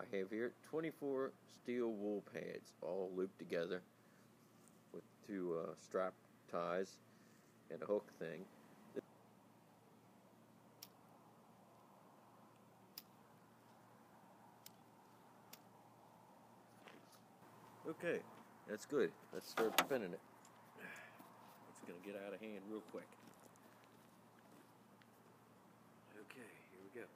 I have here 24 steel wool pads all looped together with two uh, strap ties and a hook thing. Okay, that's good. Let's start spinning it. It's going to get out of hand real quick. Okay, here we go.